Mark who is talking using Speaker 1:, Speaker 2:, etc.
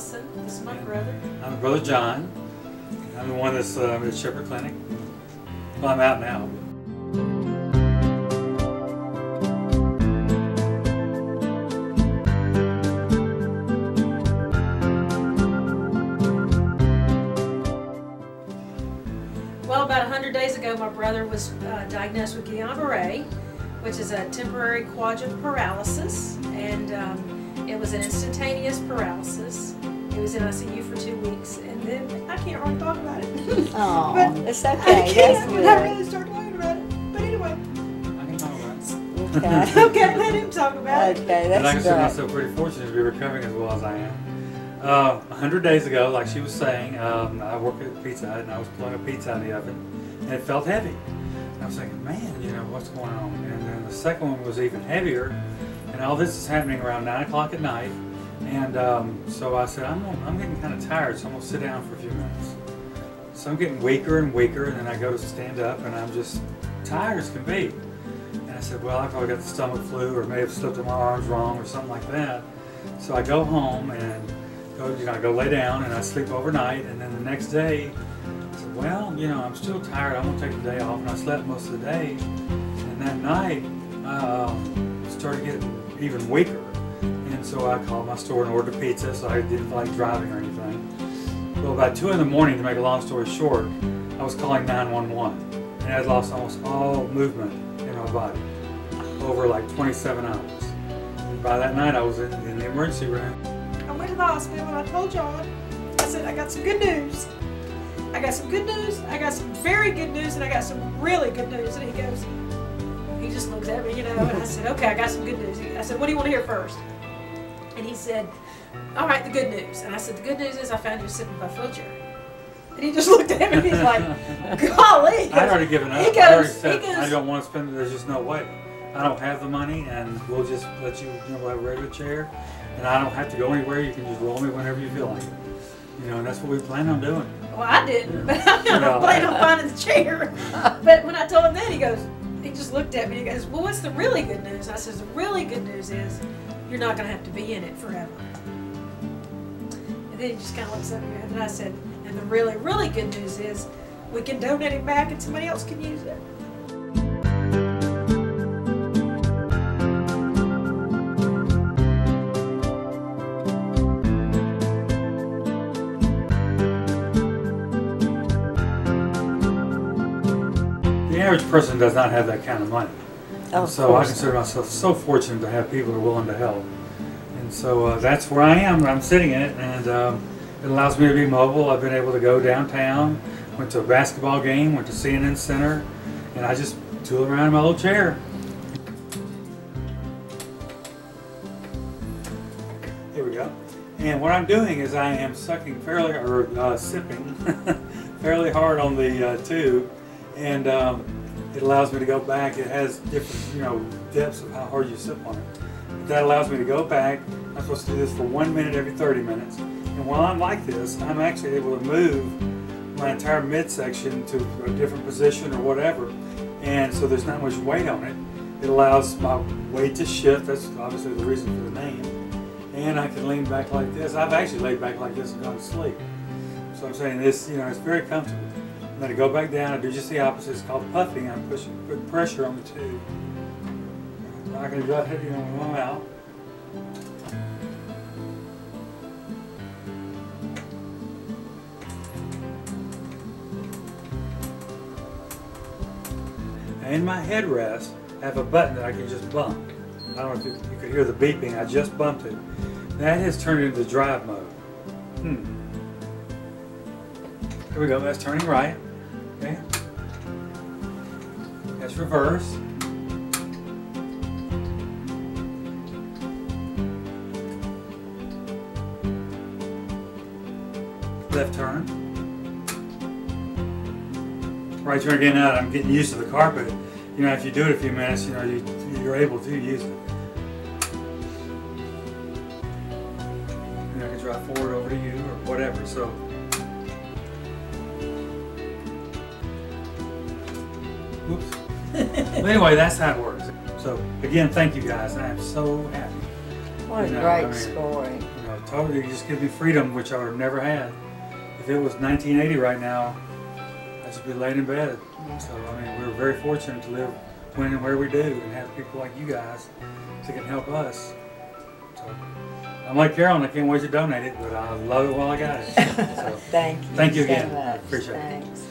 Speaker 1: Allison. This is my brother.
Speaker 2: I'm Brother John. I'm the one that's uh, at Shepherd Clinic. Well, I'm out now.
Speaker 1: Well, about 100 days ago, my brother was uh, diagnosed with Guillain-Barré, which is a temporary quadrant paralysis, and um, it was an instantaneous paralysis. He was in ICU for two weeks, and then I can't really talk about it.
Speaker 3: Oh,
Speaker 1: But
Speaker 3: it's
Speaker 1: I
Speaker 3: okay.
Speaker 1: can't
Speaker 3: That's
Speaker 1: without
Speaker 3: good.
Speaker 1: really start talking about it. But anyway,
Speaker 2: I can talk about it.
Speaker 3: Okay.
Speaker 1: okay, let him talk about it.
Speaker 3: Okay, that's
Speaker 2: And I
Speaker 3: that's
Speaker 2: consider
Speaker 3: good.
Speaker 2: myself pretty fortunate to be recovering as well as I am. Uh, 100 days ago, like she was saying, um, I worked at Pizza Hut and I was pulling a pizza out of the oven and it felt heavy. And I was thinking, man, you know, what's going on? And then the second one was even heavier. And all this is happening around 9 o'clock at night. And um, so I said, I'm, I'm getting kind of tired, so I'm going to sit down for a few minutes. So I'm getting weaker and weaker, and then I go to stand up, and I'm just tired as can be. And I said, well, I probably got the stomach flu, or may have slipped my arms wrong, or something like that. So I go home and go, you know, I go lay down, and I sleep overnight, and then the next day, I said, well, you know, I'm still tired. I'm gonna take the day off, and I slept most of the day. And that night, I uh, started getting even weaker. And so I called my store and ordered pizza, so I didn't like driving or anything. Well, about 2 in the morning, to make a long story short, I was calling 911. And I'd lost almost all movement in my body over like 27 hours. And by that night, I was in, in the emergency room.
Speaker 1: I went to the hospital and I told John, I said, I got some good news. I got some good news, I got some very good news, and I got some really good news. And he goes, he just looks at me, you know, and I said, okay, I got some good news. I said, what do you want to hear first? And he said, all right, the good news. And I said, the good news is I found you sitting by a wheelchair. And he just looked at me and he's like, golly.
Speaker 2: I'd already given up.
Speaker 1: He
Speaker 2: I
Speaker 1: goes, he goes,
Speaker 2: I don't want to spend it. There's just no way. I don't have the money, and we'll just let you, you know, have a regular chair. And I don't have to go anywhere. You can just roll me whenever you feel like it. You know, and that's what we plan on doing.
Speaker 1: Well, I didn't, but I'm
Speaker 2: Yeah.
Speaker 1: planning on finding the chair. But when I told him that, he goes, he just looked at me. He goes, "Well, what's the really good news?" I says, "The really good news is you're not going to have to be in it forever." And then he just kind of looks at me, and I said, "And the really, really good news is we can donate it back, and somebody else can use it."
Speaker 2: Average person does not have that kind of money.
Speaker 3: Oh,
Speaker 2: so I consider myself so fortunate to have people who are willing to help. And so uh, that's where I am. I'm sitting in it, and um, it allows me to be mobile. I've been able to go downtown, went to a basketball game, went to CNN Center, and I just tool around in my little chair. Here we go. And what I'm doing is I am sucking fairly, or uh, sipping fairly hard on the uh, tube, and um, it allows me to go back. It has different, you know, depths of how hard you sip on it. But that allows me to go back. I'm supposed to do this for one minute every 30 minutes. And while I'm like this, I'm actually able to move my entire midsection to a different position or whatever. And so there's not much weight on it. It allows my weight to shift. That's obviously the reason for the name. And I can lean back like this. I've actually laid back like this and gone to sleep. So I'm saying this, you know, it's very comfortable. And then I go back down, I do just the opposite. It's called puffing. I'm pushing, putting pressure on the tube. I'm not going to that heavy on one out. And in my headrest, I have a button that I can just bump. I don't know if you, you could hear the beeping. I just bumped it. That has turned into drive mode. Hmm. Here we go. That's turning right. Okay. That's reverse. Left turn. Right turn again out. I'm getting used to the carpet. You know, if you do it a few minutes, you know, you, you're able to use it. And I can drive forward over to you or whatever. So. Oops. Well, anyway, that's how it works. So again, thank you guys. I am so happy.
Speaker 3: What a
Speaker 2: You know,
Speaker 3: great
Speaker 2: I mean,
Speaker 3: story.
Speaker 2: You know, told you, it just give me freedom, which I would have never had. If it was 1980 right now, I'd just be laying in bed. So, I mean, we're very fortunate to live when and where we do and have people like you guys that can help us. So, I'm like Carolyn, I can't wait to donate it, but I love it while I got it. So,
Speaker 3: Thank you.
Speaker 2: Thank you
Speaker 3: so
Speaker 2: again.
Speaker 3: much.
Speaker 2: Appreciate it.
Speaker 3: Thanks.